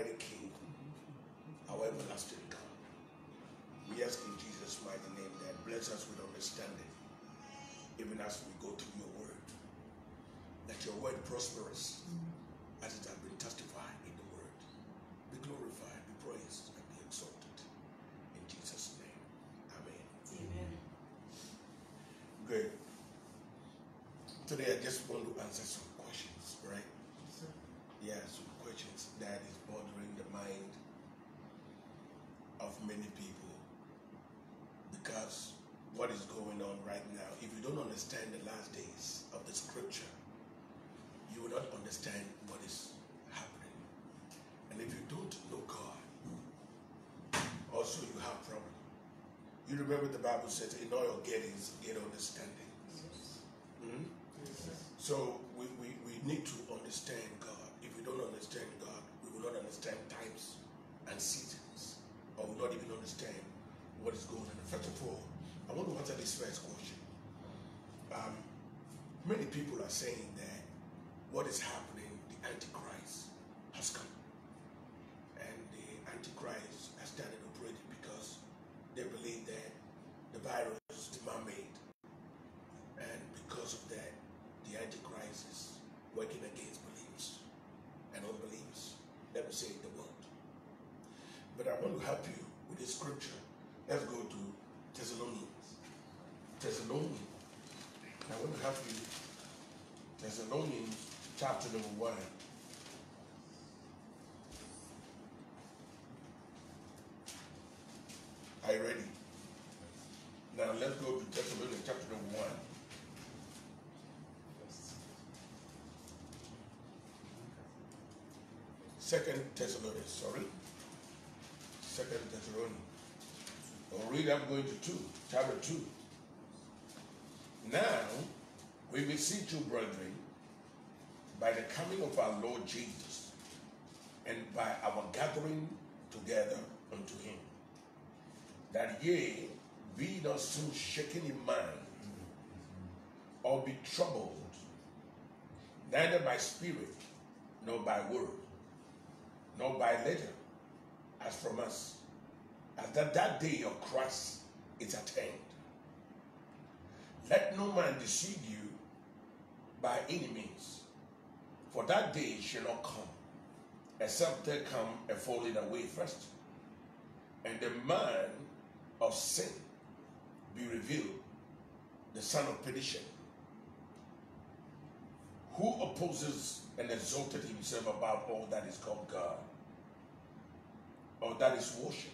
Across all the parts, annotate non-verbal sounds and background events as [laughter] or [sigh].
mighty King, our everlasting God. We ask in Jesus' mighty name that bless us with understanding, even as we go through your word. Let your word prosper us as it has been testified in the word. Be glorified, be praised, and be exalted. In Jesus' name. Amen. Amen. Good. Today I just want to answer some many people because what is going on right now, if you don't understand the last days of the scripture, you will not understand what is happening. And if you don't know God, also you have problem. You remember the Bible says, in all your gettings, get understanding. Mhm. So we, we, we need to understand God. If we don't understand God, we will not understand times and seasons, or will not even understand what is going on. First of all, I want to answer this first question. Um, many people are saying that what is happening, the Antichrist has come. And the Antichrist has started operating because they believe that the virus is man-made. And because of that, the Antichrist is working against believers and unbelievers. Let me say the word. But I want to help you with this scripture. Let's go to Thessalonians. Thessalonians. I want to help you. Thessalonians chapter number one. Are you ready? Now let's go to Thessalonians chapter number one. Second Thessalonians, sorry. Second Thessalonians. I'll read, I'm going to two, chapter two. Now, we beseech you, brethren, by the coming of our Lord Jesus, and by our gathering together unto him, that ye be not soon shaken in mind, or be troubled, neither by spirit, nor by word, nor by letter, as from us, as that that day of Christ is at hand. Let no man deceive you by any means, for that day shall not come, except there come a falling away first, and the man of sin be revealed, the son of perdition, who opposes and exalted himself above all that is called God, or that is worship.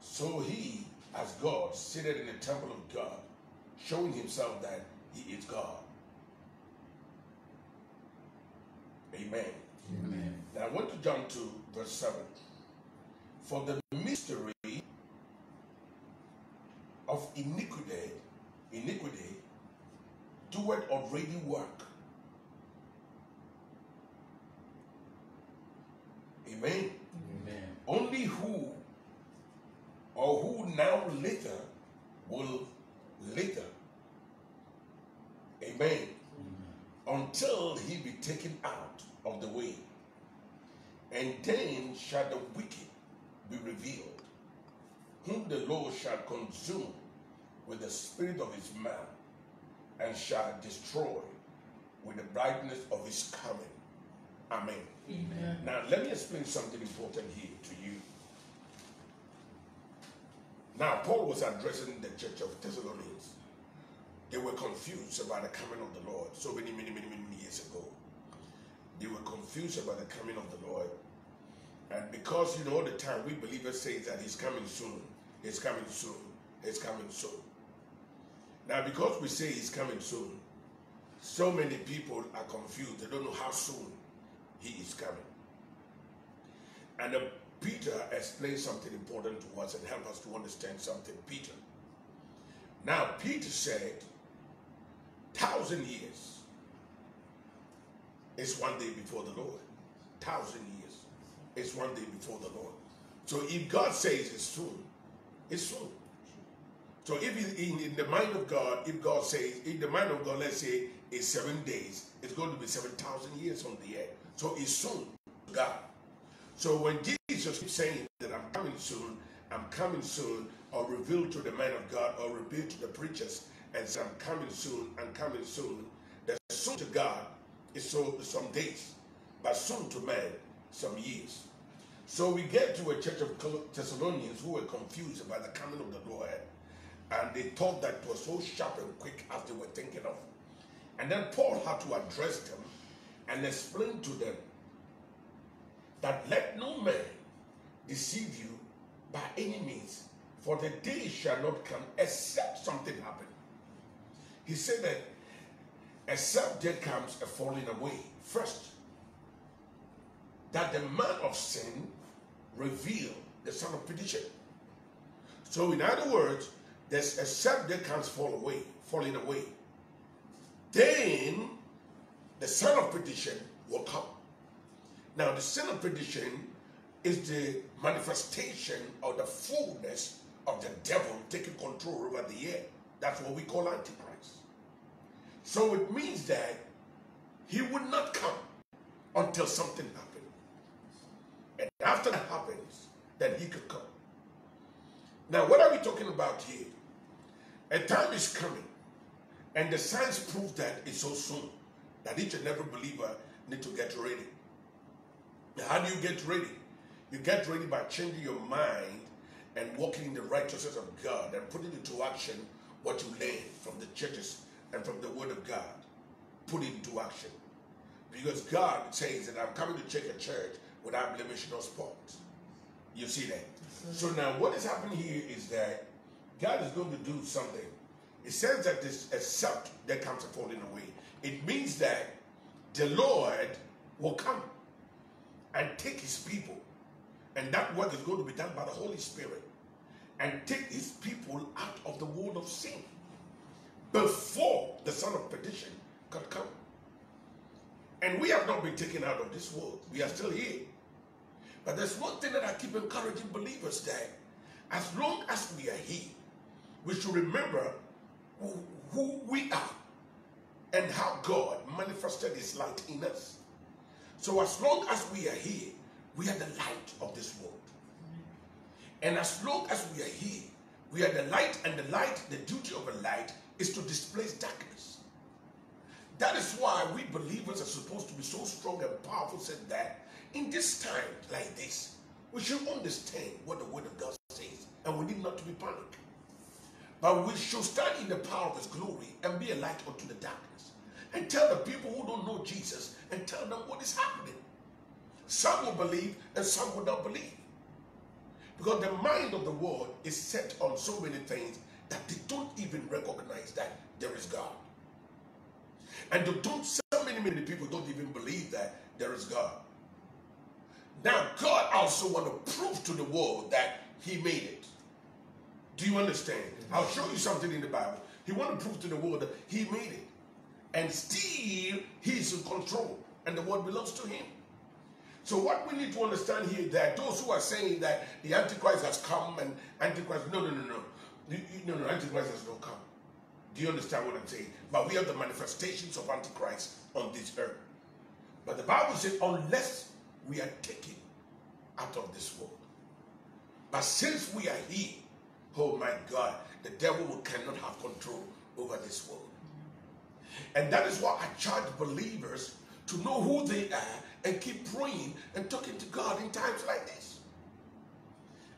So he, as God, seated in the temple of God, showing himself that he is God. Amen. Amen. Now I want to jump to verse 7. For the mystery of iniquity, iniquity, doeth already work. Amen. Amen. Only who or who now later will later. Amen. Until he be taken out of the way. And then shall the wicked be revealed, whom the Lord shall consume with the spirit of his mouth, and shall destroy with the brightness of his coming. Amen. Amen. Now, let me explain something important here to you. Now, Paul was addressing the church of Thessalonians. They were confused about the coming of the Lord so many, many, many, many years ago. They were confused about the coming of the Lord. And because, you know, all the time we believers say that he's coming soon, he's coming soon, he's coming soon. Now, because we say he's coming soon, so many people are confused. They don't know how soon he is coming. And uh, Peter explained something important to us and helped us to understand something. Peter. Now, Peter said, thousand years is one day before the Lord. Thousand years is one day before the Lord. So if God says it's soon, it's soon. So if in, in the mind of God, if God says, in the mind of God, let's say it's seven days, it's going to be 7,000 years on the earth. So it's soon, God. So when Jesus keeps saying that I'm coming soon, I'm coming soon, or revealed to the man of God, or revealed to the preachers, and say I'm coming soon, I'm coming soon, the soon to God is so some days, but soon to man, some years. So we get to a church of Thessalonians who were confused about the coming of the Lord, and they thought that it was so sharp and quick as they were thinking of. And then Paul had to address them and explain to them that let no man deceive you by any means, for the day shall not come except something happen. He said that except there comes a falling away first, that the man of sin reveal the son of perdition. So, in other words, there's except there comes fall away, falling away. Then the son of perdition will come. Now, the perdition is the manifestation of the fullness of the devil taking control over the air. That's what we call Antichrist. So it means that he would not come until something happened. And after that happens, then he could come. Now, what are we talking about here? A time is coming, and the signs prove that it's so soon that each and every believer need to get ready. How do you get ready? You get ready by changing your mind and walking in the righteousness of God and putting into action what you learn from the churches and from the Word of God. Put it into action. Because God says that I'm coming to check a church without blemish nor spot. You see that? So now what is happening here is that God is going to do something. It says that this except there comes a falling away. It means that the Lord will come and take his people. And that work is going to be done by the Holy Spirit. And take his people out of the world of sin before the son of perdition can come. And we have not been taken out of this world. We are still here. But there's one thing that I keep encouraging believers that as long as we are here, we should remember who, who we are and how God manifested his light in us. So as long as we are here, we are the light of this world. And as long as we are here, we are the light, and the light, the duty of a light is to displace darkness. That is why we believers are supposed to be so strong and powerful, said that in this time like this, we should understand what the word of God says, and we need not to be panicked. But we should stand in the power of his glory and be a light unto the darkness. And tell the people who don't know Jesus and tell them what is happening. Some will believe and some will not believe. Because the mind of the world is set on so many things that they don't even recognize that there is God. And they don't, so many, many people don't even believe that there is God. Now, God also want to prove to the world that he made it. Do you understand? I'll show you something in the Bible. He want to prove to the world that he made it. And still, he's in control. And the world belongs to him. So what we need to understand here that those who are saying that the Antichrist has come and Antichrist, no, no, no, no. No, no, Antichrist has not come. Do you understand what I'm saying? But we have the manifestations of Antichrist on this earth. But the Bible says, unless we are taken out of this world. But since we are here, oh my God, the devil cannot have control over this world. And that is why I charge believers to know who they are and keep praying and talking to God in times like this.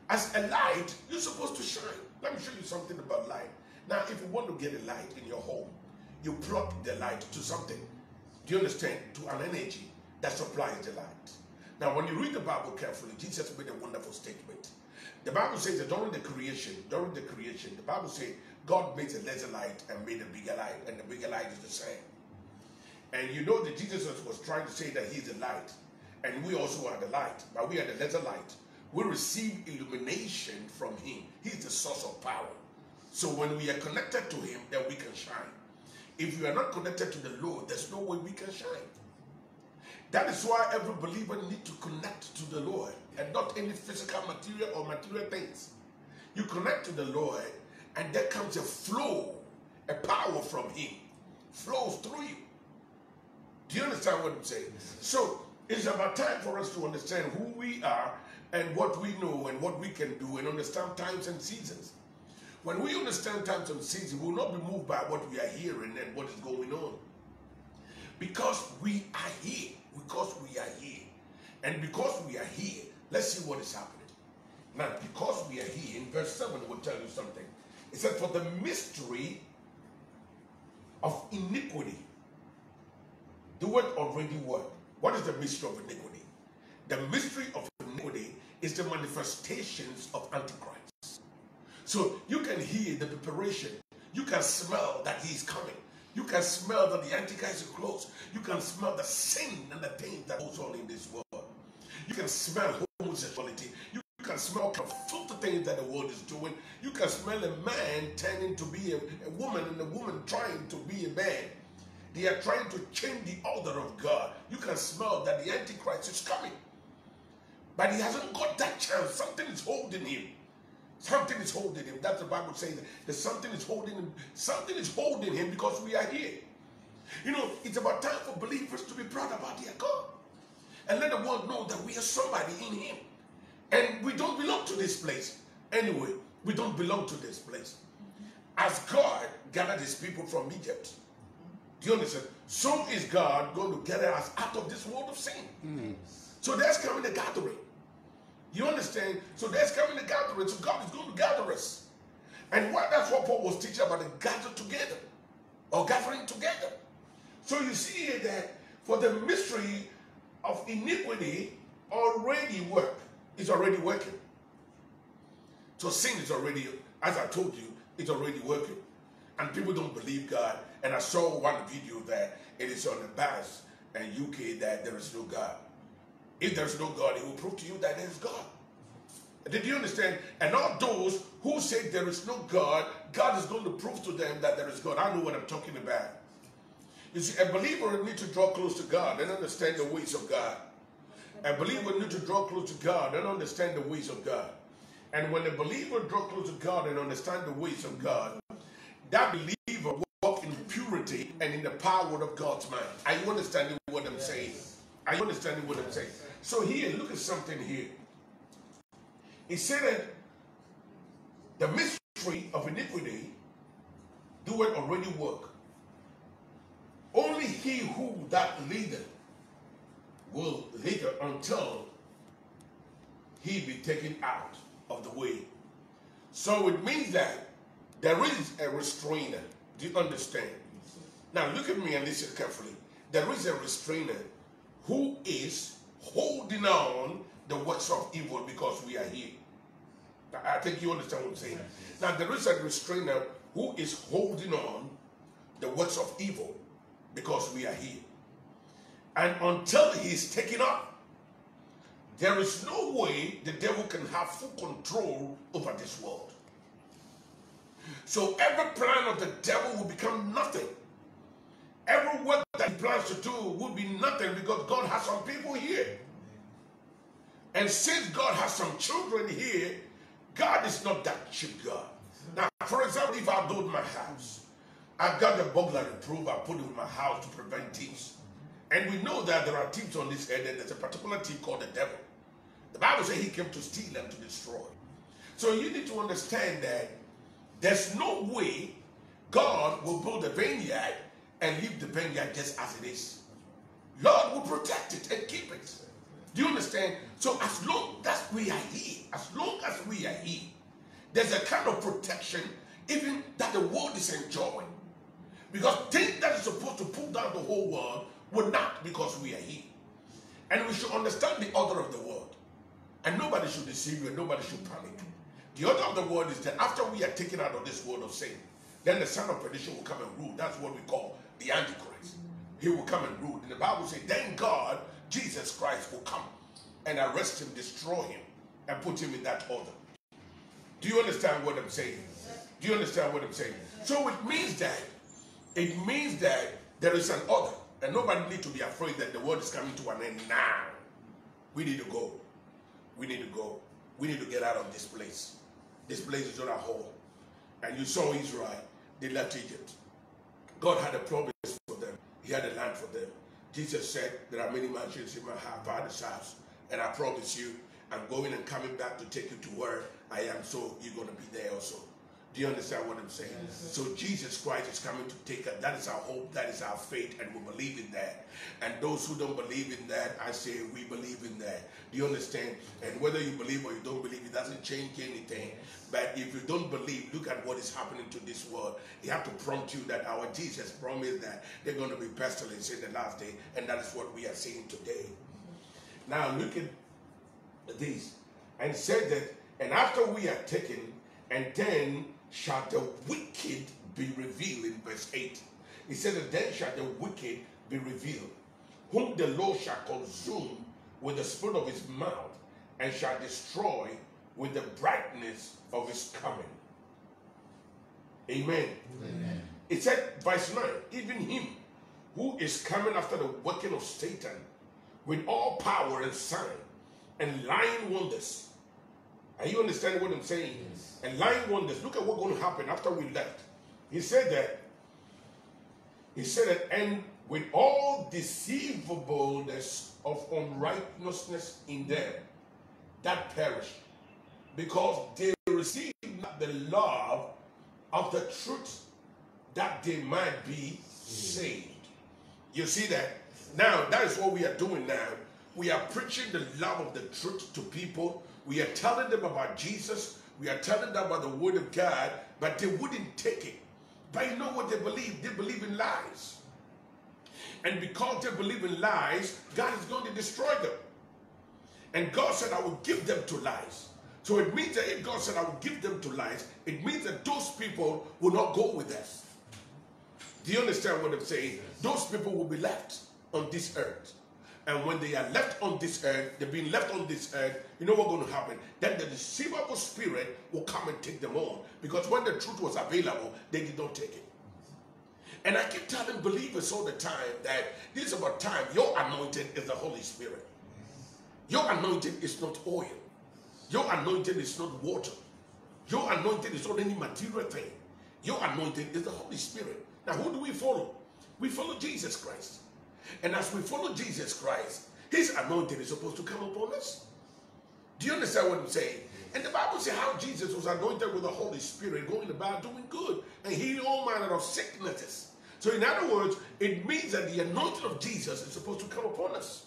As a light, you're supposed to shine. Let me show you something about light. Now, if you want to get a light in your home, you plug the light to something. Do you understand? To an energy that supplies the light. Now, when you read the Bible carefully, Jesus made a wonderful statement. The Bible says that during the creation, during the creation, the Bible says God made a lesser light and made a bigger light, and the bigger light is the same. And you know that Jesus was trying to say that he's the light, and we also are the light, but we are the lesser light. We receive illumination from him. He's the source of power. So when we are connected to him, then we can shine. If we are not connected to the Lord, there's no way we can shine. That is why every believer needs to connect to the Lord and not any physical material or material things. You connect to the Lord, and there comes a flow, a power from Him, flows through you. Do you understand what I'm saying? So It's about time for us to understand who we are and what we know and what we can do and understand times and seasons. When we understand times and seasons, we will not be moved by what we are hearing and what is going on. Because we are here. Because we are here. And because we are here, let's see what is happening. Now, because we are here, in verse 7 will tell you something. It said, For the mystery of iniquity do it already work. What is the mystery of iniquity? The mystery of iniquity is the manifestations of Antichrist. So you can hear the preparation. You can smell that he's coming. You can smell that the Antichrist is close. You can smell the sin and the things that goes on in this world. You can smell homosexuality. You can smell the filthy things that the world is doing. You can smell a man turning to be a, a woman and a woman trying to be a man. They are trying to change the order of God. You can smell that the Antichrist is coming. But he hasn't got that chance. Something is holding him. Something is holding him. That's the Bible saying that something is holding him. Something is holding him because we are here. You know, it's about time for believers to be proud about their God. And let the world know that we are somebody in him. And we don't belong to this place. Anyway, we don't belong to this place. As God gathered his people from Egypt, do you understand? So is God going to gather us out of this world of sin. Mm. So there's coming a gathering. You understand? So there's coming a gathering. So God is going to gather us. And what, that's what Paul was teaching about the gather together or gathering together. So you see here that for the mystery of iniquity already work. It's already working. So sin is already, as I told you, it's already working. And people don't believe God. And I saw one video that it is on the bus and UK that there is no God. If there's no God, he will prove to you that there is God. Did you understand? And all those who say there is no God, God is going to prove to them that there is God. I know what I'm talking about. You see, a believer needs to draw close to God and understand the ways of God. A believer needs to draw close to God and understand the ways of God. And when a believer draw close to God and understand the ways of God, that believer walk in purity and in the power of God's mind. Are you understanding what I'm saying? Are you understanding what I'm saying? So here, look at something here. He said that the mystery of iniquity do it already work. Only he who that leader will later until he be taken out of the way. So it means that there is a restrainer. Do you understand? Now look at me and listen carefully. There is a restrainer who is holding on the works of evil because we are here. I think you understand what I'm saying. Now there is a restrainer who is holding on the works of evil because we are here. And until he's taken up, there is no way the devil can have full control over this world. So every plan of the devil will become nothing. Every work that he plans to do will be nothing because God has some people here. And since God has some children here, God is not that cheap God. Now, for example, if I build my house, I got the burglary proof, I put in my house to prevent thieves. And we know that there are teams on this earth, and there's a particular team called the devil. The Bible says he came to steal and to destroy. So you need to understand that there's no way God will build a vineyard and leave the vineyard just as it is. Lord will protect it and keep it. Do you understand? So as long as we are here, as long as we are here, there's a kind of protection even that the world is enjoying. Because things that is supposed to pull down the whole world will not because we are here. And we should understand the order of the world. And nobody should deceive you and nobody should panic. The order of the world is that after we are taken out of this world of sin, then the son of perdition will come and rule. That's what we call the Antichrist. He will come and rule. And the Bible says, then God, Jesus Christ, will come and arrest him, destroy him, and put him in that order. Do you understand what I'm saying? Do you understand what I'm saying? So it means that it means that there is an order, and nobody need to be afraid that the world is coming to an end now. We need to go. We need to go. We need to get out of this place. This place is not a home. And you saw Israel, they left Egypt. God had a promise for them. He had a land for them. Jesus said, There are many mansions in my father's house, and I promise you, I'm going and coming back to take you to where I am, so you're going to be there also. Do you understand what I'm saying? Yes, so Jesus Christ is coming to take us. That is our hope. That is our faith, and we believe in that. And those who don't believe in that, I say we believe in that. Do you understand? And whether you believe or you don't believe, it doesn't change anything. But if you don't believe, look at what is happening to this world. You have to prompt you that our Jesus promised that they're going to be pestilence in the last day, and that is what we are seeing today. Now look at this, and said that, and after we are taken, and then shall the wicked be revealed in verse 8. He said then shall the wicked be revealed, whom the Lord shall consume with the spirit of his mouth, and shall destroy with the brightness of his coming. Amen. Amen. It said, verse 9, even him who is coming after the working of Satan with all power and sign and lying wonders. Are you understanding what I'm saying? Yes and lying wonders. Look at what's going to happen after we left. He said that, he said that, and with all deceivableness of unrighteousness in them that perish, because they receive not the love of the truth that they might be saved. You see that? Now, that is what we are doing now. We are preaching the love of the truth to people. We are telling them about Jesus. We are telling them about the word of God, but they wouldn't take it. But you know what they believe? They believe in lies. And because they believe in lies, God is going to destroy them. And God said, I will give them to lies. So it means that if God said, I will give them to lies, it means that those people will not go with us. Do you understand what I'm saying? Those people will be left on this earth. And when they are left on this earth, they've been left on this earth, you know what's going to happen? Then the deceivable spirit will come and take them on. Because when the truth was available, they did not take it. And I keep telling believers all the time that this is about time. Your anointing is the Holy Spirit. Your anointing is not oil. Your anointing is not water. Your anointing is not any material thing. Your anointing is the Holy Spirit. Now, who do we follow? We follow Jesus Christ. And as we follow Jesus Christ, his anointing is supposed to come upon us. Do you understand what I'm saying? And the Bible says how Jesus was anointed with the Holy Spirit, going about doing good and healing all manner of sicknesses. So, in other words, it means that the anointing of Jesus is supposed to come upon us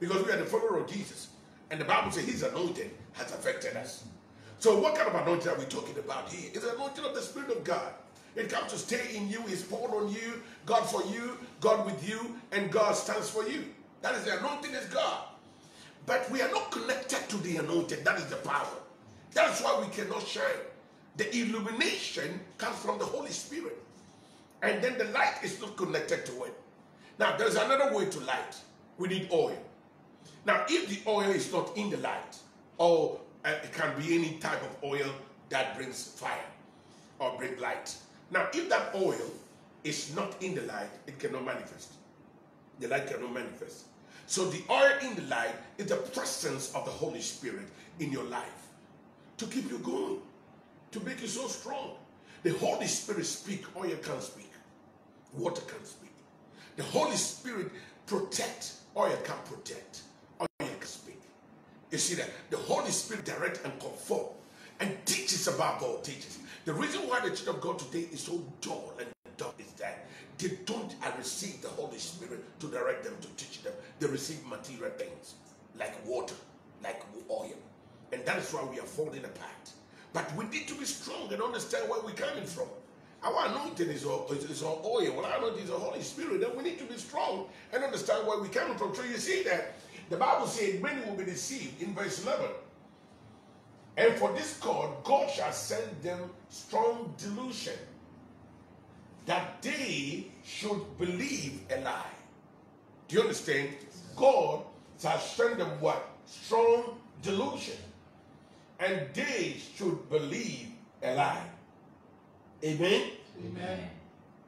because we are the follower of Jesus. And the Bible says his anointing has affected us. So, what kind of anointing are we talking about here? It's the anointing of the Spirit of God. It comes to stay in you, is poured on you, God for you, God with you, and God stands for you. That is the anointing is God. But we are not connected to the anointing. That is the power. That's why we cannot shine. The illumination comes from the Holy Spirit. And then the light is not connected to it. Now, there's another way to light. We need oil. Now, if the oil is not in the light, or uh, it can be any type of oil that brings fire or bring light. Now, if that oil is not in the light, it cannot manifest. The light cannot manifest. So the oil in the light is the presence of the Holy Spirit in your life to keep you going, to make you so strong. The Holy Spirit speak, oil can't speak. Water can't speak. The Holy Spirit protect, oil can't protect. Oil can speak. You see that? The Holy Spirit direct and conform and teaches about God, teaches. The reason why the church of God today is so dull and dumb is that they don't uh, receive the Holy Spirit to direct them, to teach them. They receive material things like water, like oil. And that is why we are falling apart. But we need to be strong and understand where we're coming from. Our anointing is our, is our oil. Our anointing is the Holy Spirit. Then we need to be strong and understand where we're coming from. So you see that the Bible says many will be deceived in verse 11. And for this cause, God shall send them strong delusion that they should believe a lie. Do you understand? God shall send them what? Strong delusion. And they should believe a lie. Amen? Amen.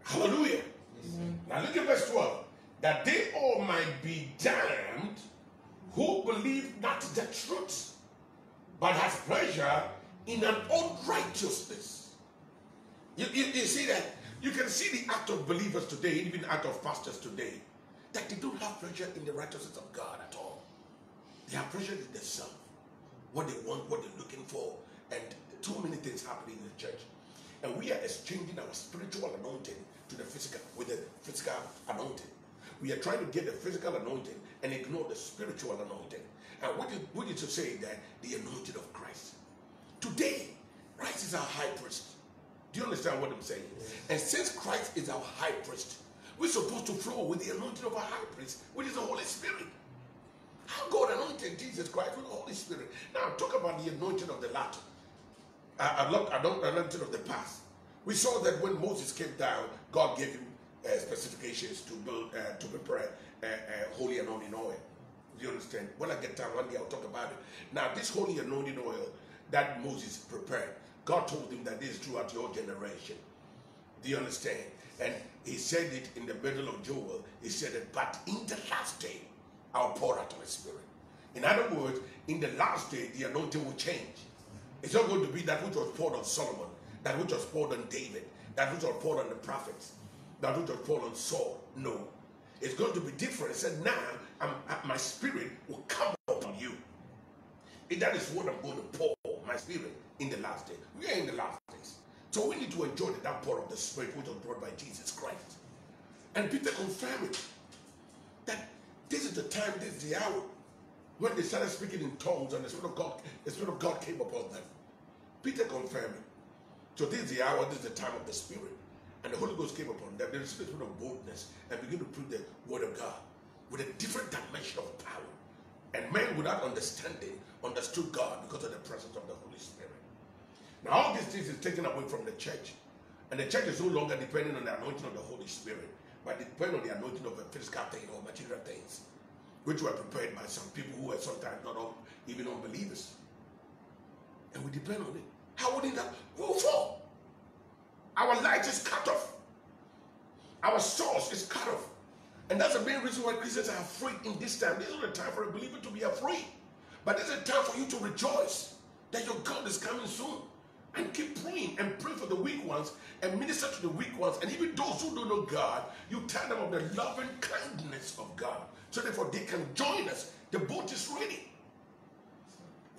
Hallelujah. Amen. Now look at verse 12. That they all might be damned who believe not the truth but has pleasure in an unrighteousness. You, you, you see that? You can see the act of believers today, even act of pastors today. that they don't have pleasure in the righteousness of God at all. They have pleasure in themselves, what they want, what they're looking for, and too many things happening in the church. And we are exchanging our spiritual anointing to the physical with the physical anointing. We are trying to get the physical anointing and ignore the spiritual anointing. And what did, what did you say that the anointing of Christ? Today, Christ is our high priest. Do you understand what I'm saying? And since Christ is our high priest, we're supposed to flow with the anointing of our high priest, which is the Holy Spirit. How God anointed Jesus Christ with the Holy Spirit. Now, talk about the anointing of the latter. I, I, love, I don't anointing of the past. We saw that when Moses came down, God gave him uh, specifications to build, uh, to prepare uh, uh, holy anointing oil. You understand? When I get time one day, I'll talk about it. Now, this holy anointing oil that Moses prepared, God told him that this is throughout your generation. Do you understand? And he said it in the middle of Joel. He said it, but in the last day, I'll pour out my spirit. In other words, in the last day, the anointing will change. It's not going to be that which was poured on Solomon, that which was poured on David, that which was poured on the prophets, that which was poured on Saul. No. It's going to be different. He said, now my spirit will come upon you. And that is what I'm going to pour my spirit in the last day. We are in the last days. So we need to enjoy the outpour of the Spirit which was brought by Jesus Christ. And Peter confirmed it that this is the time, this is the hour when they started speaking in tongues and the Spirit of God, the Spirit of God came upon them. Peter confirmed it. So this is the hour, this is the time of the Spirit. And the Holy Ghost came upon them. They received the spirit of boldness and began to preach the word of God with a different dimension of power. And men without understanding understood God because of the presence of the Holy Spirit. Now, all these things is taken away from the church. And the church is no longer depending on the anointing of the Holy Spirit, but depending on the anointing of a physical thing or material things, which were prepared by some people who were sometimes not even unbelievers. And we depend on it. How would it that? We'll fall. Our light is cut off. Our source is cut off. And that's the main reason why Christians are afraid in this time. This is not a time for a believer to be afraid. But this is a time for you to rejoice that your God is coming soon. And keep praying and pray for the weak ones and minister to the weak ones. And even those who don't know God, you tell them of the loving kindness of God. So therefore they can join us. The boat is ready.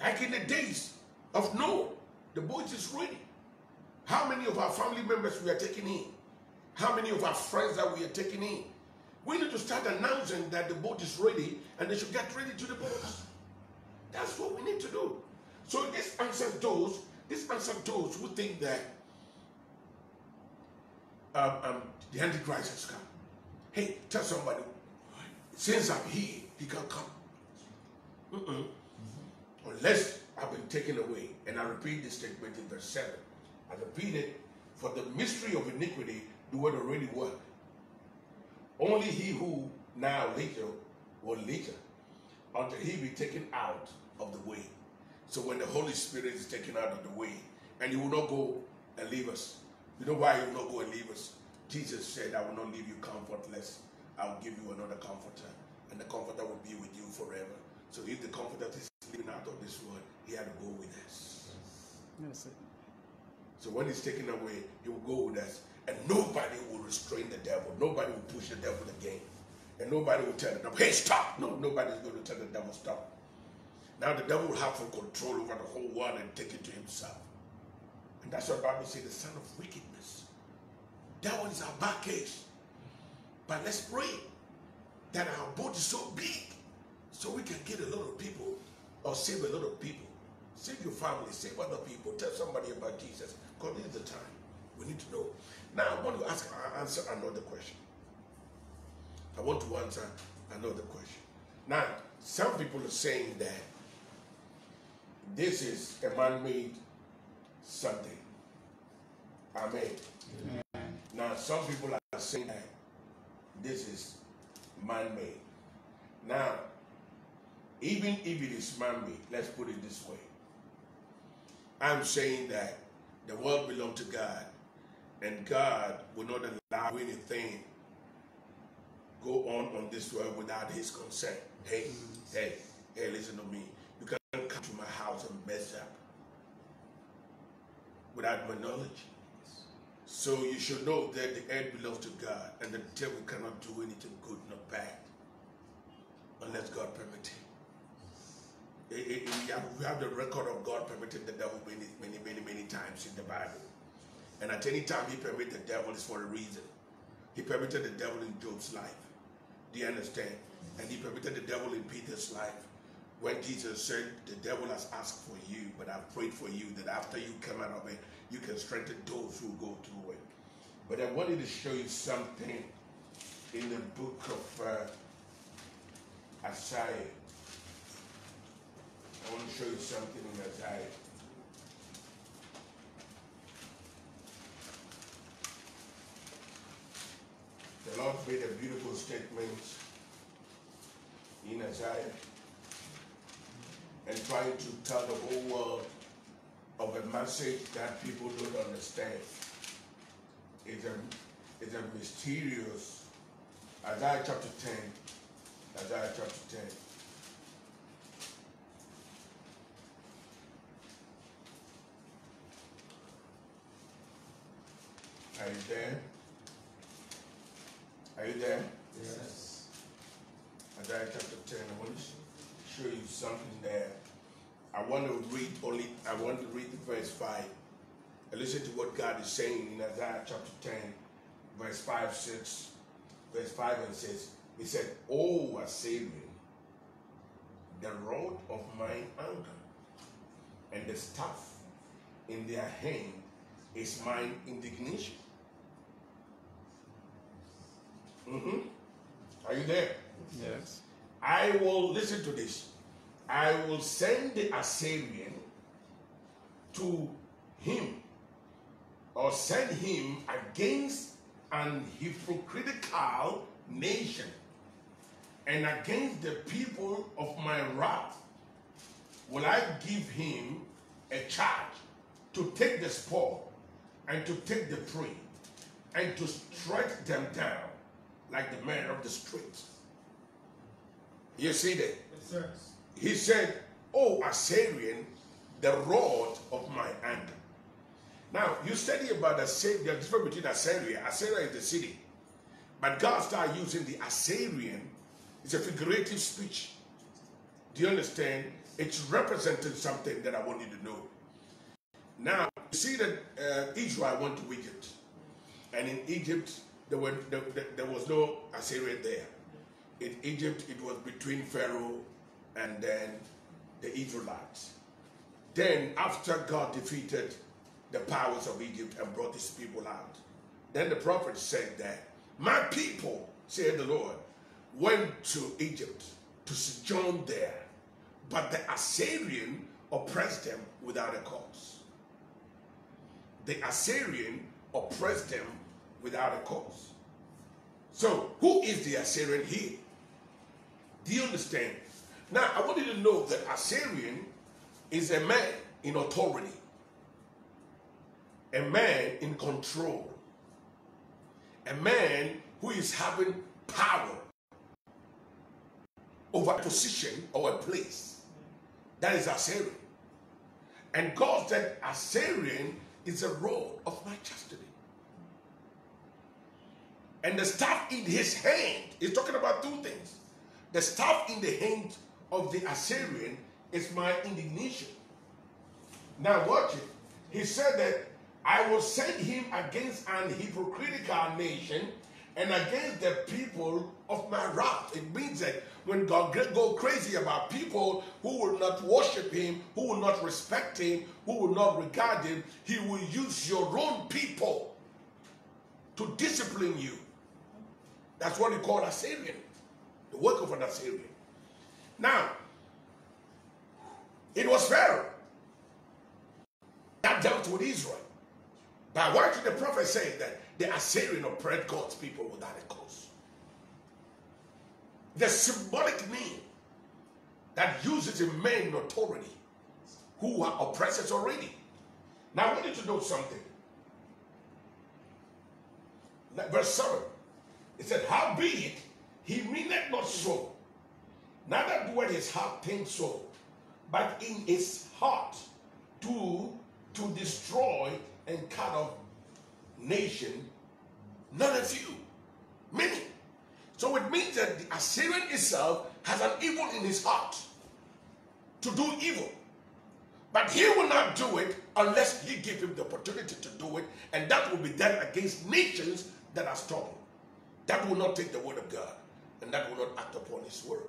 Like in the days of Noah, the boat is ready. How many of our family members we are taking in? How many of our friends that we are taking in? We need to start announcing that the boat is ready and they should get ready to the boat. That's what we need to do. So this answers those, this answers those who think that um, um, the Antichrist has come. Hey, tell somebody, since I'm here, he can come. Mm -mm. Unless I've been taken away. And I repeat this statement in verse 7. I repeat it, for the mystery of iniquity do it already work. Only he who now later will later until he be taken out of the way. So when the Holy Spirit is taken out of the way, and he will not go and leave us. You know why he will not go and leave us? Jesus said, I will not leave you comfortless. I'll give you another comforter, and the comforter will be with you forever. So if the comforter is leaving out of this world, he had to go with us. Yes, so when he's taken away, he will go with us. And nobody will restrain the devil. Nobody will push the devil again. And nobody will tell the devil, hey, stop. No, nobody's going to tell the devil, stop. Now the devil will have full control over the whole world and take it to himself. And that's what the Bible says, the son of wickedness. That one is our back case. But let's pray that our boat is so big so we can get a lot of people or save a lot of people. Save your family, save other people, tell somebody about Jesus. Because this is the time. We need to know. Now I want to ask answer another question. I want to answer another question. Now, some people are saying that this is a man-made something. Amen. Amen. Now, some people are saying that this is man-made. Now, even if it is man-made, let's put it this way. I'm saying that the world belongs to God, and God will not allow anything go on on this world without His consent. Hey, hey, hey, listen to me. You can't come to my house and mess up without my knowledge. So you should know that the earth belongs to God, and the devil cannot do anything good nor bad. unless God permit it. It- it- we, have, we have the record of God permitting the devil many, many, many, many times in the Bible. And at any time he permit the devil is for a reason. He permitted the devil in Job's life. Do you understand? And he permitted the devil in Peter's life. When Jesus said, The devil has asked for you, but I've prayed for you that after you come out of it, you can strengthen those who go through it. But I wanted to show you something in the book of uh, Isaiah. I want to show you something in Isaiah. The Lord made a beautiful statement in Isaiah and trying to tell the whole world of a message that people don't understand. It's a, it's a mysterious Isaiah chapter 10. Isaiah chapter 10. Are you there? Are you there? Yes. Isaiah chapter 10. I want to show you something there. I want to read only, I want to read the verse 5. And listen to what God is saying in Isaiah chapter 10, verse 5, 6, verse 5 and 6. He said, O Assyrian, the rod of mine anger, and the staff in their hand is mine indignation. Hmm Are you there? Yes. I will listen to this. I will send the Assyrian to him or send him against an hypocritical nation and against the people of my wrath will I give him a charge to take the spoil and to take the prey and to strike them down like the men of the streets. You see that? Yes. He said, Oh, Assyrian, the rod of my anger. Now, you study about Assyria, the difference between Assyria. Assyria is the city. But God started using the Assyrian. It's a figurative speech. Do you understand? It's representing something that I want you to know. Now, you see that uh, Israel went to Egypt. And in Egypt, there, were, there, there- was no Assyrian there. In Egypt, it was between Pharaoh and then the Israelites. Then, after God defeated the powers of Egypt and brought his people out, then the prophet said that, My people, said the Lord, went to Egypt to sojourn there, but the Assyrian oppressed them without a cause. The Assyrian oppressed them without a cause. So, who is the Assyrian here? Do you understand? Now, I want you to know that Assyrian is a man in authority, a man in control, a man who is having power over a position or a place. That is Assyrian. And God said, Assyrian is a rod of my chastity. And the staff in his hand is talking about two things. The staff in the hand of the Assyrian is my indignation. Now, watch it. He said that I will send him against an hypocritical nation and against the people of my wrath. It means that when God go crazy about people who will not worship him, who will not respect him, who will not regard him, he will use your own people to discipline you. That's what he called Assyrian, the work of an Assyrian. Now, it was Pharaoh that dealt with Israel. But why did the prophet say that the Assyrian oppressed God's people without a cause? The symbolic name that uses a man in authority who are oppressors already. Now, I want you to know something. Verse 7. It said, Howbeit he meaneth not so, neither doeth his heart think so, but in his heart to, to destroy and cut off nation, not a few, many. So it means that the Assyrian itself has an evil in his heart to do evil. But he will not do it unless he give him the opportunity to do it, and that will be done against nations that are stubborn. That will not take the word of God, and that will not act upon his word.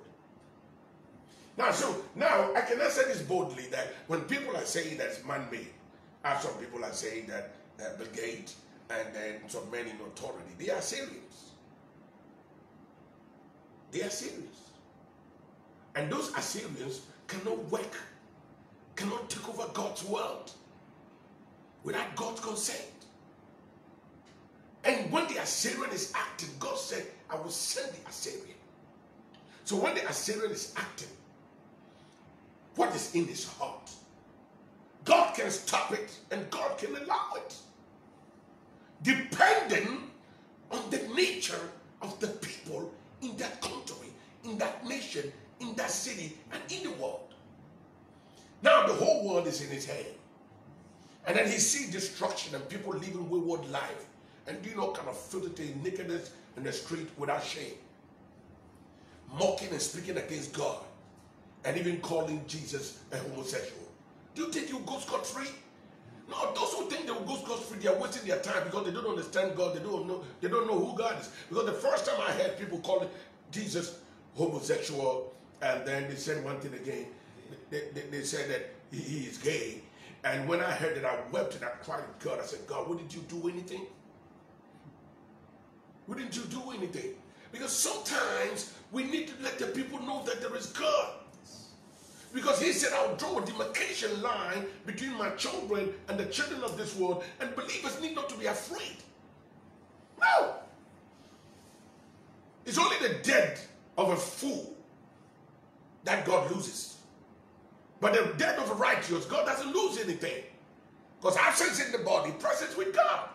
Now, so now I cannot say this boldly that when people are saying that it's man-made, as some people are saying that uh, Bill Gates and then some men in authority, they are serious. They are serious. And those Assyrians cannot work, cannot take over God's world without God's consent. Assyrian is acting, God said, I will send the Assyrian. So when the Assyrian is acting, what is in his heart? God can stop it and God can allow it. Depending on the nature of the people in that country, in that nation, in that city, and in the world. Now the whole world is in his hand. And then he sees destruction and people living wayward life and doing not kind of filthy nakedness in the street without shame. Mocking and speaking against God. And even calling Jesus a homosexual. Do you think you go scot-free? No, those who think they will go scot-free, they are wasting their time because they don't understand God. They don't know. They don't know who God is. Because the first time I heard people calling Jesus homosexual, and then they said one thing again. They, they, they said that he, is gay. And when I heard that, I wept and I cried to God. I said, God, wouldn't you do anything? Wouldn't you do anything? Because sometimes we need to let the people know that there is God. Because he said, I'll draw a demarcation line between my children and the children of this world, and believers need not to be afraid. No. It's only the dead of a fool that God loses. But the death of a righteous, God doesn't lose anything. Because absence in the body, presence with God.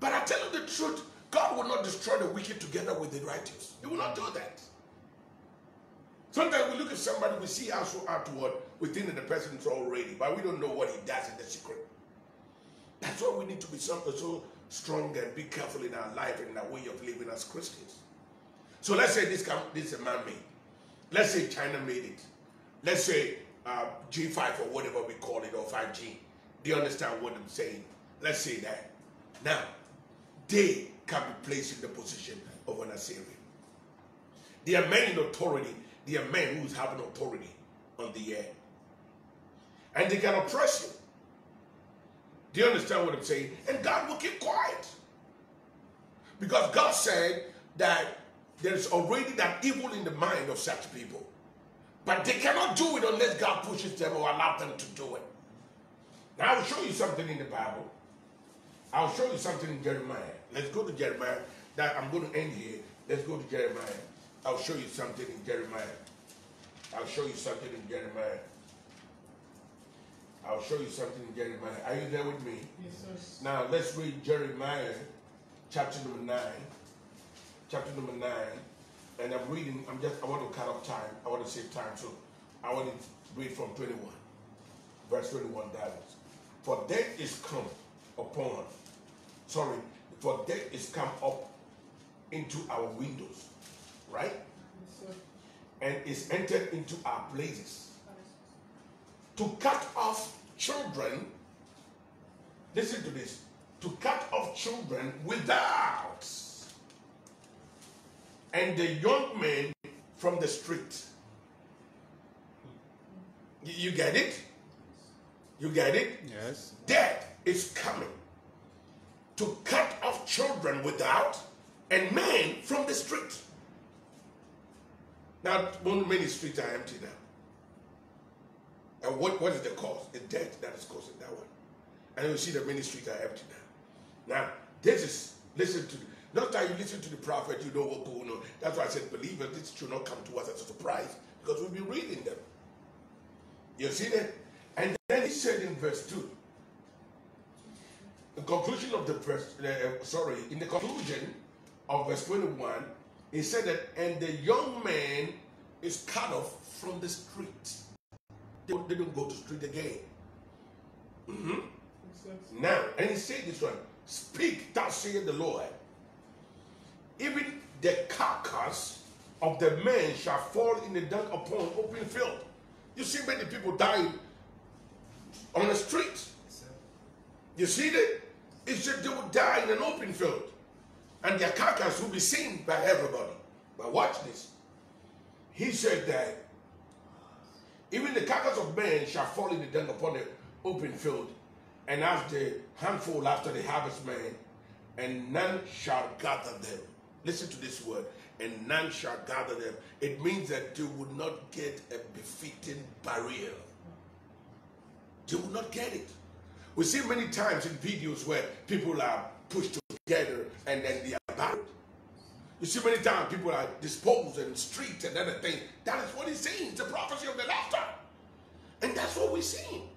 But I tell you the truth, God will not destroy the wicked together with the righteous. He will not do that. Sometimes we look at somebody, we see how so outward, we think that the person is all ready, but we don't know what he does in the secret. That's why we need to be so, so strong and be careful in our life and in our way of living as Christians. So let's say this, this is man made. Let's say China made it. Let's say uh, G5 or whatever we call it, or 5G. Do you understand what I'm saying? Let's say that. Now, they can be placed in the position of an Assyrian. They are men in authority. They are men who have an authority on the air. And they can oppress you. Do you understand what I'm saying? And God will keep quiet. Because God said that there's already that evil in the mind of such people. But they cannot do it unless God pushes them or allows them to do it. Now I'll show you something in the Bible. I'll show you something in Jeremiah. Let's go to Jeremiah. That I'm going to end here. Let's go to Jeremiah. I'll show you something in Jeremiah. I'll show you something in Jeremiah. I'll show you something in Jeremiah. Are you there with me? Yes, sir. Now let's read Jeremiah chapter number 9. Chapter number 9. And I'm reading, I'm just, I want to cut off time. I want to save time. So I want to read from 21. Verse 21 downwards. For death is come upon, sorry, for death is come up into our windows, right? And is entered into our places. To cut off children, listen to this, to cut off children without, and the young men from the street. You you get it? You get it? Yes. Death is coming to cut off children without and men from the street. Now, many streets are empty now. And what, what is the cause? The death that is causing that one. And you see that many streets are empty now. Now, this is, listen to, not that you listen to the prophet, you know what's going on. That's why I said, believers, this should not come to us as a surprise because we'll be reading them. You see that? And then he said in verse 2, the conclusion of the verse, uh, sorry, in the conclusion of verse 21, he said that, and the young man is cut off from the street. They, don't- they don't go to street again. Mhm. Sir. Now, and he said this one, speak, thou saith the Lord. Even the carcass of the man shall fall in the dark upon open field. You see many people dying on the street. You see that? It's just they will die in an open field. And their carcass will be seen by everybody. But watch this. He said that even the carcass of men shall fall in the dung upon the open field, and the handful after the harvestman, and none shall gather them. Listen to this word, and none shall gather them. It means that they would not get a befitting burial. They will not get it. We see many times in videos where people are pushed together and then they are buried. You see many times people are disposed in streets and other things. That is what he's saying. It's a prophecy of the last time. And that's what we're seeing.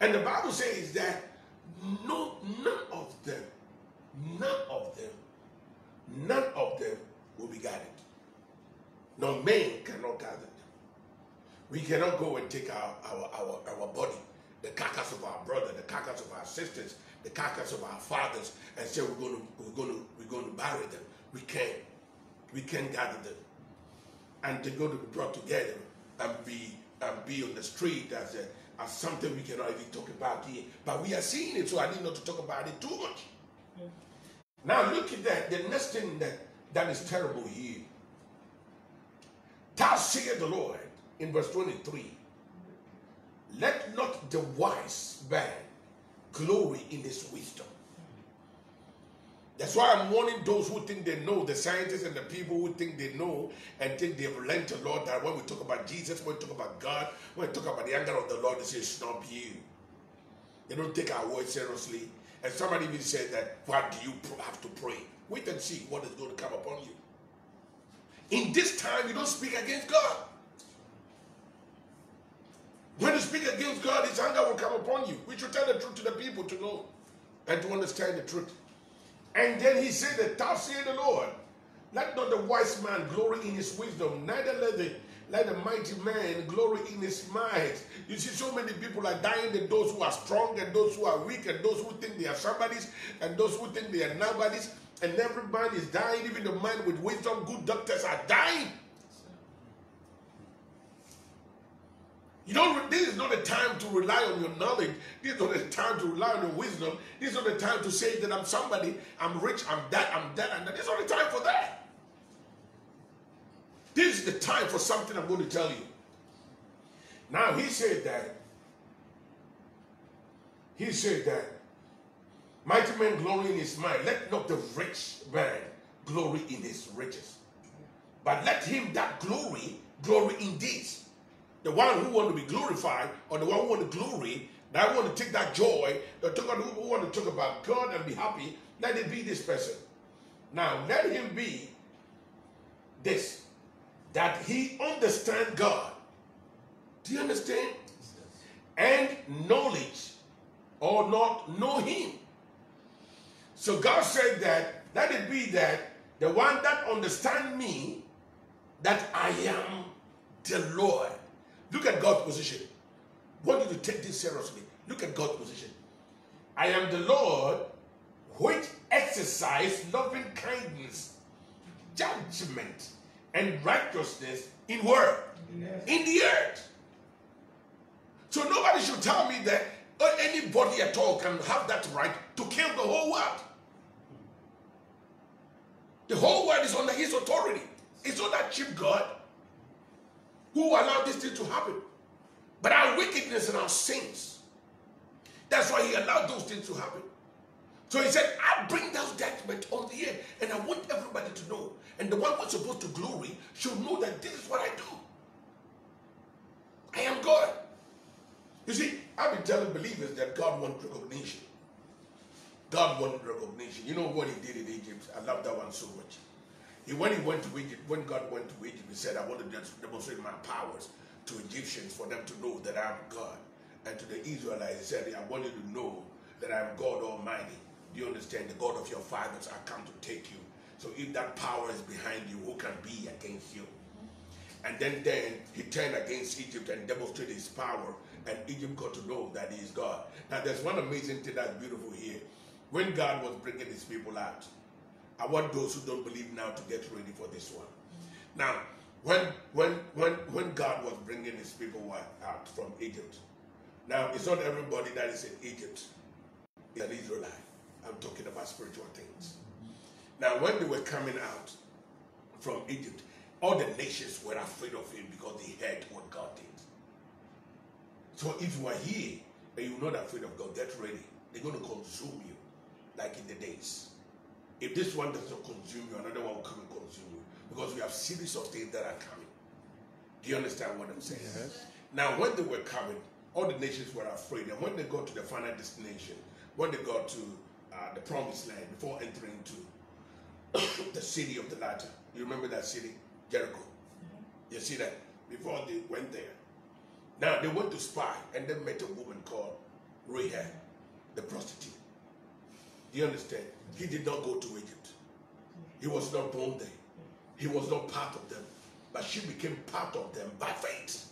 And the Bible says that no, none of them, none of them, none of them will be gathered. No man cannot gather them. We cannot go and take our, our, our, our body, the carcass of our brother, the carcass of our sisters, the carcass of our fathers, and say we're going to we're going to we're going to bury them. We can't. We can't gather them. And they're going to be brought together and be and be on the street as a, as something we cannot even talk about here. But we are seeing it, so I need not to talk about it too much. Now look at that. The next thing that, that is terrible here. Thus saith the Lord in verse 23. Let not the wise man glory in his wisdom. That's why I'm warning those who think they know, the scientists and the people who think they know and think they've learned a lot. that when we talk about Jesus, when we talk about God, when we talk about the anger of the Lord, they say, snub you. They don't take our word seriously. And somebody even said that, why do you have to pray? Wait and see what is going to come upon you. In this time, you don't speak against God. When you speak against God, his anger will come upon you. We should tell the truth to the people to know and to understand the truth. And then he said that thou say the Lord, let not the wise man glory in his wisdom, neither let the let the mighty man glory in his might. You see, so many people are dying, and those who are strong, and those who are weak, and those who think they are somebody's, and those who think they are nobody's. and every man is dying, even the man with wisdom, good doctors are dying. You don't. This is not a time to rely on your knowledge. This is not a time to rely on your wisdom. This is not a time to say that I'm somebody, I'm rich, I'm that, I'm that, and that. This is not a time for that. This is the time for something I'm going to tell you. Now he said that. He said that. Mighty man glory in his mind. Let not the rich man glory in his riches. But let him that glory glory in this the one who want to be glorified or the one who want to glory, that want to take that joy, the one who want to talk about God and be happy, let it be this person. Now, let him be this, that he understand God. Do you understand? And knowledge or not know him. So God said that, let it be that the one that understand me, that I am the Lord. Look at God's position. I want you to take this seriously. Look at God's position. I am the Lord which exercise loving kindness, judgment, and righteousness in where? Yes. In the earth. So nobody should tell me that oh, anybody at all can have that right to kill the whole world. The whole world is under his authority. It's not that cheap God who allowed this thing to happen. But our wickedness and our sins. That's why he allowed those things to happen. So he said, I bring down judgment on the earth, and I want everybody to know. And the one who's supposed to glory should know that this is what I do. I am God. You see, I've been telling believers that God wants recognition. God wanted recognition. You know what he did in Egypt? I love that one so much. He, when he went to Egypt, when God went to Egypt, he said, I want to demonstrate my powers to Egyptians for them to know that I'm God. And to the Israelites, he said, I want you to know that I'm God Almighty. Do you understand? The God of your fathers, I come to take you. So if that power is behind you, who can be against you? And then, then he turned against Egypt and demonstrated his power, and Egypt got to know that he is God. Now, there's one amazing thing that's beautiful here. When God was bringing his people out, I want those who don't believe now to get ready for this one. Now, when when when when God was bringing His people out from Egypt, now it's not everybody that is in Egypt is an Israelite. I'm talking about spiritual things. Now, when they were coming out from Egypt, all the nations were afraid of him because they heard what God did. So if you are here and you're not afraid of God, get ready. They're going to consume you like in the days. If this one doesn't consume you, another one will come and consume you. Because we have series of things that are coming. Do you understand what I'm saying? Yes. Now, when they were coming, all the nations were afraid. And when they got to the final destination, when they got to uh, the promised land, before entering into [coughs] the city of the latter, you remember that city? Jericho. You see that? Before they went there. Now, they went to spy and they met a woman called Rahab, the prostitute. You understand? He did not go to Egypt. He was not born there. He was not part of them. But she became part of them by faith.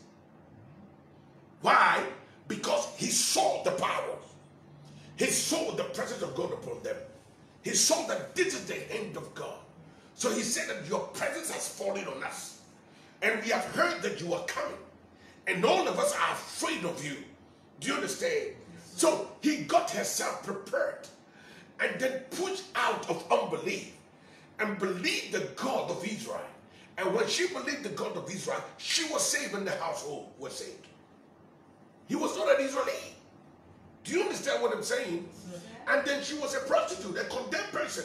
Why? Because he saw the power. He saw the presence of God upon them. He saw that this is the hand of God. So he said that your presence has fallen on us. And we have heard that you are coming. And all of us are afraid of you. Do you understand? So he got herself prepared and then pushed out of unbelief and believed the God of Israel. And when she believed the God of Israel, she was saved and the household was saved. He was not an Israeli. Do you understand what I'm saying? And then she was a prostitute, a condemned person.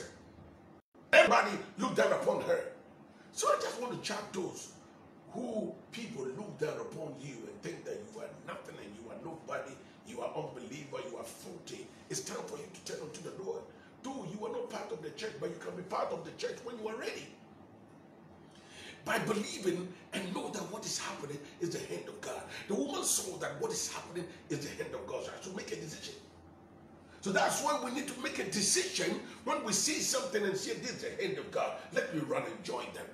Everybody looked down upon her. So I just want to chat those who people look down upon you and think that you are nothing and you are nobody, you are unbeliever, you are faulty. It's time for you to turn unto the Lord. Though you are not part of the church, but you can be part of the church when you are ready. By believing and know that what is happening is the hand of God. The woman saw that what is happening is the hand of God. So I should make a decision. So that's why we need to make a decision when we see something and say, This is the hand of God. Let me run and join them.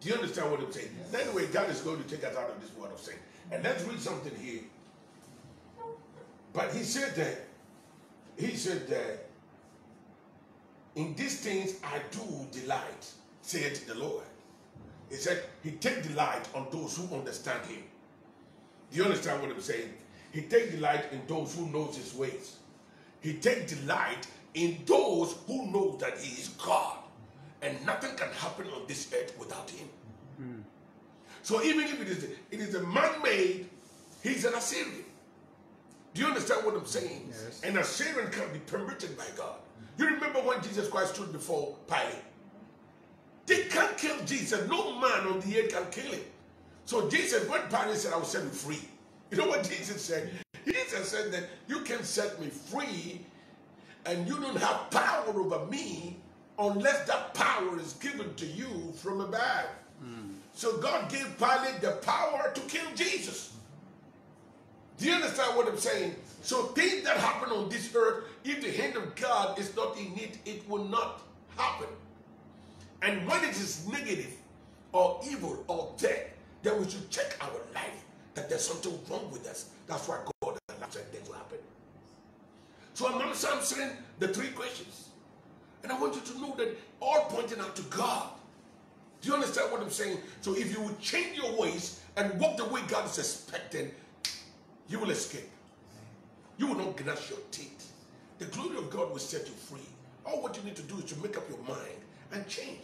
Do you understand what I'm saying? Yes. Anyway, God is going to take us out of this world of sin. And let's read something here. But he said that, he said that, in these things I do delight, said the Lord. He said, He take delight on those who understand Him. Do you understand what I'm saying? He take delight in those who knows His ways. He take delight in those who know that He is God. And nothing can happen on this earth without Him. Mm. So even if it is, it is a man-made, He's an Assyrian. Do you understand what I'm saying? Yes. a Assyrian can be permitted by God. You remember when Jesus Christ stood before Pilate? They can't kill Jesus. No man on the earth can kill him. So Jesus, when Pilate said, I will set you free. You know what Jesus said? Jesus said that you can set me free and you don't have power over me unless that power is given to you from above. Mm. So God gave Pilate the power to kill Jesus. Do you understand what I'm saying? So things that happen on this earth, if the hand of God is not in it, it will not happen. And when it is negative or evil or death, then we should check our life that there's something wrong with us. That's why God allows certain things to happen. So I'm answering the three questions. And I want you to know that all pointing out to God. Do you understand what I'm saying? So if you will change your ways and walk the way God is expecting, you will escape. You will not gnash your teeth. The glory of God will set you free. All what you need to do is to make up your mind and change.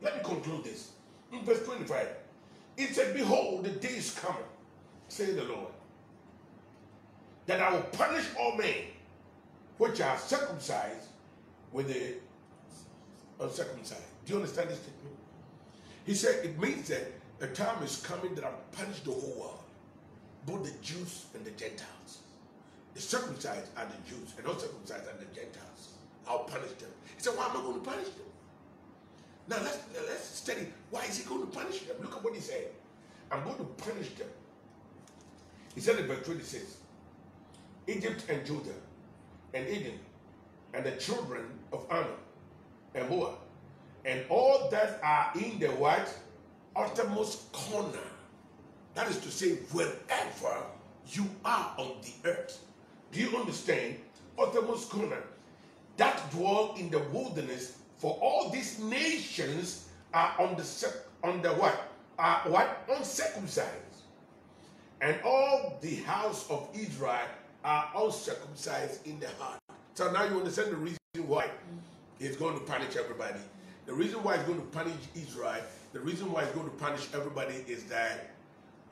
Let me conclude this. In verse 25, it said, Behold, the day is coming, say the Lord, that I will punish all men which are circumcised with the uncircumcised. Do you understand this statement? He said it means that a time is coming that I'll punish the whole world, both the Jews and the Gentiles. The circumcised are the Jews, and uncircumcised are the Gentiles. I'll punish them. He said, Why am I going to punish them? Now let's let's study. Why is he going to punish them? Look at what he said. I'm going to punish them. He said in verse 26, Egypt and Judah and Edom and the children of Ammon and Moab and all that are in the what? Uttermost corner. That is to say, wherever you are on the earth. Do you understand? Corner. That dwell in the wilderness for all these nations are on the on the what? Are what? Uncircumcised. And all the house of Israel are uncircumcised in the heart. So now you understand the reason why he's going to punish everybody. The reason why he's going to punish Israel, the reason why he's going to punish everybody is that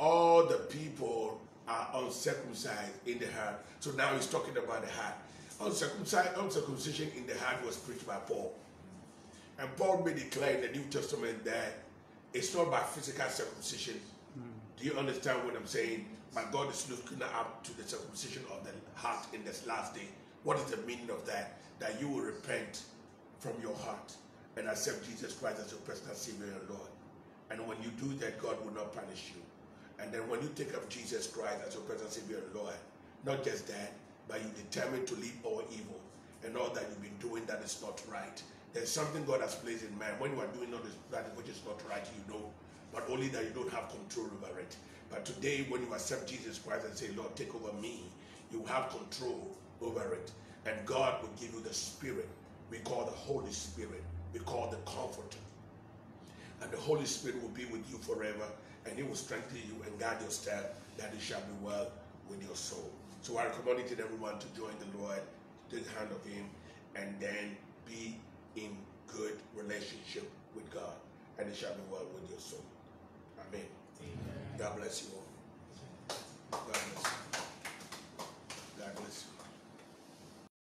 all the people are uncircumcised in the heart. So now he's talking about the heart. Uncircumcised, uncircumcision in the heart was preached by Paul. And Paul made it clear in the New Testament that it's not by physical circumcision. Do you understand what I'm saying? But God is looking up to the circumcision of the heart in this last day. What is the meaning of that? That you will repent from your heart and accept Jesus Christ as your personal Savior and Lord. And when you do that, God will not punish you. And then when you take up Jesus Christ as your personal Savior and Lord, not just that, but you determine to leave all evil and all that you've been doing that is not right. There's something God has placed in man. When you are doing all this, that which is not right, you know, but only that you don't have control over it. But today, when you accept Jesus Christ and say, Lord, take over me, you have control over it. And God will give you the Spirit we call the Holy Spirit, we call the Comforter. And the Holy Spirit will be with you forever, and He will strengthen you and guide your step, that it shall be well with your soul. So I recommend to everyone to join the Lord, take the hand of Him, and then be in good relationship with God, and it shall be well with your soul. Amen. Amen. God bless you all. God bless you. God bless you.